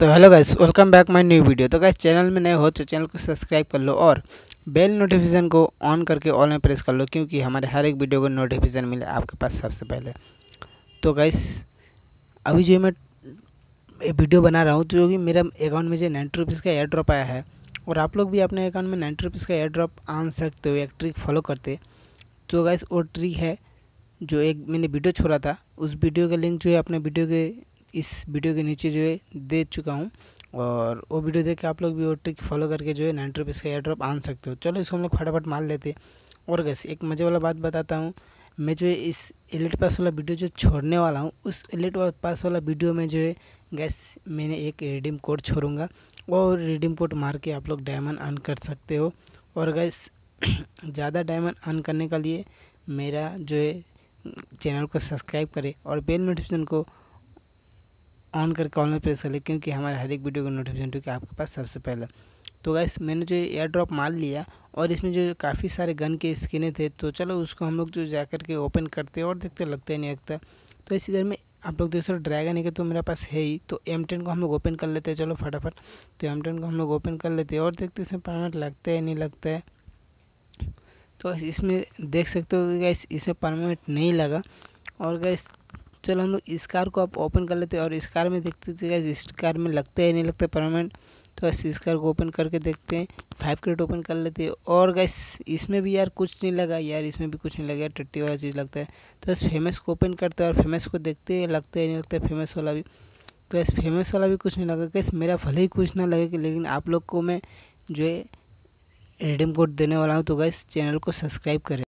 तो hello guys welcome back my new video तो guys channel में नए हो तो चैनल को सब्सक्राइब कर लो और बेल नोटिफिकेशन को ऑन करके ऑल में प्रेस कर लो क्योंकि हमारे हर एक वीडियो को नोटिफिकेशन मिले आपके पास सबसे पहले। तो गाइस अभी जो मैं वीडियो बना रहा हूँ, जो कि मेरा अकाउंट में जो नाइन्टी रुपीज़ का एयर ड्रॉप आया है, और आप लोग भी अपने अकाउंट में नाइन्टी रुपीज़ का एयर ड्रॉप आन सकते हो एक ट्रिक फॉलो करते। तो गाइस वो ट्रिक है जो एक मैंने वीडियो छोड़ा था, उस वीडियो का लिंक जो है अपने वीडियो के इस वीडियो के नीचे जो है दे चुका हूँ और वो वीडियो देख के आप लोग भी वो ट्रिक फॉलो करके जो है नाइन्टी रुपीज़ का एयर ड्रॉप आन सकते हो। चलो इसको हम लोग फटाफट मार लेते और गैस, एक मज़े वाला बात बताता हूँ। मैं जो है इस एलिट पास वाला वीडियो जो छोड़ने वाला हूँ, उस एलिट पास वाला वीडियो में जो है गैस, मैंने एक रिडीम कोड छोड़ूँगा और रिडीम कोड मार के आप लोग डायमंड अर्न कर सकते हो। और गैस, ज़्यादा डायमंड अर्न करने के लिए मेरा जो है चैनल को सब्सक्राइब करें और बेल नोटिफिकेशन को ऑन करके ऑन में प्रेस कर ले, क्योंकि हमारे हर एक वीडियो का नोटिफिकेशन क्योंकि आपके पास सबसे पहले। तो गैस मैंने जो एयर ड्रॉप मार लिया, और इसमें जो काफ़ी सारे गन के स्किने थे तो चलो उसको हम लोग जो जा कर के ओपन करते और देखते लगते नहीं लगता। तो इसी तरह में आप लोग देख ड्रैगन है तो मेरे पास है ही तो एम टेन को हम लोग ओपन कर लेते हैं, चलो फटाफट। तो एम टेन को हम लोग ओपन कर लेते हैं, और देखते इसमें परमानेंट लगता है, नहीं लगता है। तो इसमें देख सकते हो कि गैस इसमें परमानेंट नहीं लगा। और गैस चलो हम लोग इस कार को आप ओपन कर लेते हैं और इस कार में देखते थे इस कार में लगता है नहीं लगता परमानेंट तो ऐसे इस कार को ओपन करके देखते हैं फाइव क्रेट ओपन कर लेते हैं। और गैस इसमें भी यार कुछ नहीं लगा, यार इसमें भी कुछ नहीं लगा टट्टी वाला चीज़ लगता है। तो बस फ़ेमस को ओपन करते हैं और फ़ेमस को देखते हैं, लगता है नहीं लगता फ़ेमस वाला भी। तो ऐसे फ़ेमस वाला भी कुछ नहीं लगा। कैसे मेरा भले ही कुछ ना लगे लेकिन आप लोग को मैं जो है रिडीम कोड देने वाला हूँ। तो गैस चैनल को सब्सक्राइब करें।